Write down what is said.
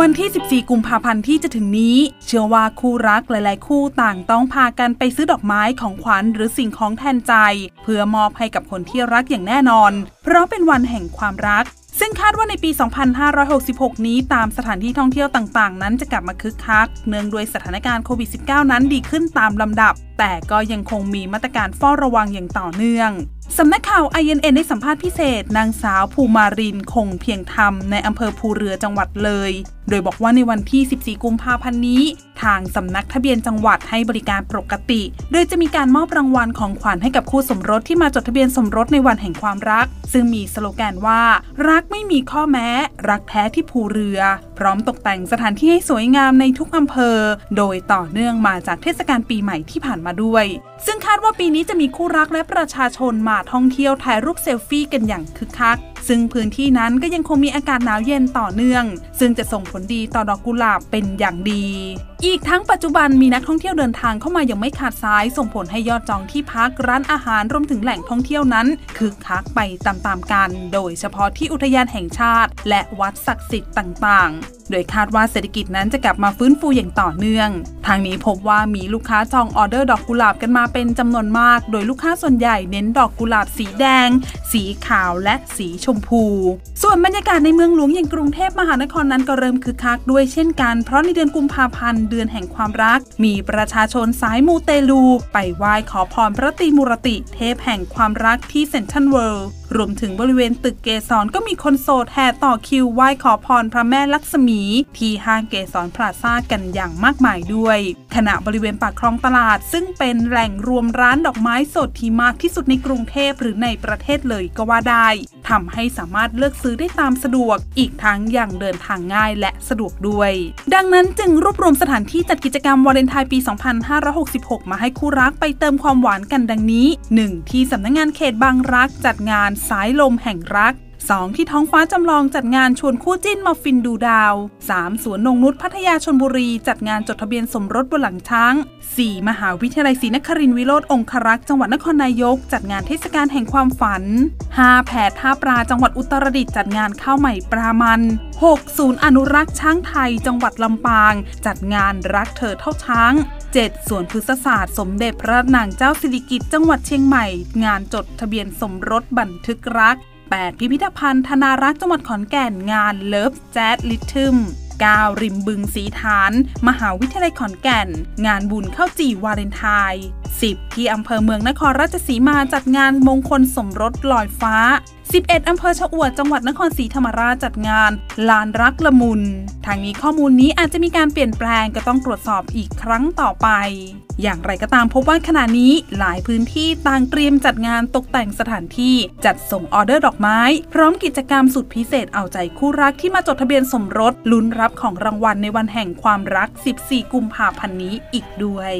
วันที่ 14 กุมภาพันธ์ที่จะถึงนี้ เชื่อว่าคู่รักหลาย ๆ คู่ต่างต้องพากันไปซื้อดอกไม้ของขวัญหรือสิ่งของแทนใจ เพื่อมอบให้กับคนที่รักอย่างแน่นอน เพราะเป็นวันแห่งความรัก ซึ่งคาดว่าในปี 2566 นี้ตามสถานที่ท่องเที่ยวต่างๆ นั้นจะกลับมาคึกคัก เนื่องด้วยสถานการณ์โควิด -19 นั้นดีขึ้นตามลำดับ แต่ก็ยังคงมีมาตรการเฝ้าระวังอย่างต่อเนื่องสำนักข่าว INN ได้สัมภาษณ์พิเศษ นางสาวภูมารินคงเพียงธรรมในอำเภอภูเรือจังหวัดเลย โดยบอกว่าในวันที่ 14 กุมภาพันธ์นี้ ทางสำนักทะเบียนจังหวัดให้บริการปกติ โดยจะมีการมอบรางวัลของขวัญให้กับคู่สมรสที่มาจดทะเบียนสมรสในวันแห่งความรัก ซึ่งมีสโลแกนว่า รักไม่มีข้อแม้ รักแท้ที่ภูเรือ พร้อมตกแต่งสถานที่ให้สวยงามในทุกอำเภอ โดยต่อเนื่องมาจากเทศกาลปีใหม่ที่ผ่านมาด้วย ซึ่งคาดว่าปีนี้จะมีคู่รักและประชาชนมาท่องเที่ยวถ่ายรูปเซลฟี่กันอย่างคึกคัก ซึ่งพื้นที่นั้นก็ยังคงมีอากาศหนาวเย็นต่อเนื่อง ซึ่งจะส่งผลดีต่อดอกกุหลาบเป็นอย่างดี อีกทั้งปัจจุบันมีนักท่องเที่ยวเดินทางเข้ามาอย่างไม่ขาดสาย ส่งผลให้ยอดจองที่พักร้านอาหารรวมถึงแหล่งท่องเที่ยวนั้นคึกคักไปตามๆกัน โดยเฉพาะที่อุทยานแห่งชาติ และวัดศักดิ์สิทธิ์ต่างๆโดยคาดว่าเศรษฐกิจนั้นจะกลับมาฟื้นฟูอย่างต่อเนื่อง ทางนี้พบว่ามีลูกค้าจองออเดอร์ดอกกุหลาบกันมาเป็นจำนวนมาก โดยลูกค้าส่วนใหญ่เน้นดอกกุหลาบสีแดง สีขาวและสีชมพู ส่วนบรรยากาศในเมืองหลวงอย่างกรุงเทพมหานครนั้นก็เริ่มคึกคักด้วยเช่นกัน เพราะในเดือนกุมภาพันธ์เดือนแห่งความรัก มีประชาชนสายมูเตลู ไปไหว้ขอพรพระตรีมุรติ เทพแห่งความรักที่เซ็นทรัลเวิลด์ รวมถึงบริเวณตึกเกสรก็มีคนโสดแห่ต่อคิวไหว้ขอพรพระแม่ลักษมี ที่ห้างเกสรพลาซ่ากันอย่างมากมายด้วย ขณะบริเวณปากคลองตลาด ซึ่งเป็นแหล่งรวมร้านดอกไม้สดที่มากที่สุดในกรุงเทพหรือในประเทศเลยก็ว่าได้ ทำให้สามารถเลือกซื้อได้ตามสะดวก อีกทั้งยังเดินทางง่ายและสะดวกด้วย ดังนั้นจึงรวบรวมสถานที่จัดกิจกรรมวาเลนไทน์ปี 2566 มาให้คู่รักไปเติมความหวานกันดังนี้ 1. ที่สำนักงงานเขตบางรักจัดงานสายลมแห่งรัก 2. ที่ท้องฟ้าจำลองจัดงานชวนคู่จิ้นมาฟินดูดาว 3. สวนนงนุษพัทยาชนบุรี จัดงานจดทะเบียนสมรสบนหลังช้าง 4. มหาวิทยาลัยศรีนครินทร์วิโรธองครักษ์จังหวัดนครนายก จัดงานเทศกาลแห่งความฝัน 5. แพท่าปลาจังหวัดอุตรดิตถ์จัดงานข้าวใหม่ปลามัน 6. ศูนย์อนุรักษ์ช้างไทย จังหวัดลำปาง จัดงานรักเธอเท่าช้าง 7. สวนพฤกษศาสตร์สมเด็จพระนางเจ้าสิริกิติ์จังหวัดเชียงใหม่ งานจดทะเบียนสมรสบันทึกรัก 8. พิพิธภัณฑ์ธนารักษ์จังหวัดขอนแก่นงาน Love Jazz Rhythm 9. ริมบึงสีฐาน มหาวิทยาลัยขอนแก่น งานบุญข้าวจี่วาเลนไทน์น์ 10. ที่อำเภอเมืองนครราชสีมาจัดงานมงคลสมรสลอยฟ้า 11 อำเภอชะอวด จังหวัดนครศรีธรรมราชจัดงาน ลานรักละมุน ทางนี้ข้อมูลนี้อาจจะมีการเปลี่ยนแปลงก็ต้องตรวจสอบอีกครั้งต่อไป อย่างไรก็ตามพบว่าขณะนี้หลายพื้นที่ต่างเตรียมจัดงานตกแต่งสถานที่ จัดส่งออเดอร์ดอกไม้ พร้อมกิจกรรมสุดพิเศษเอาใจคู่รักที่มาจดทะเบียนสมรสลุ้นรับของรางวัลในวันแห่งความรัก 14 กุมภาพันธ์นี้อีกด้วย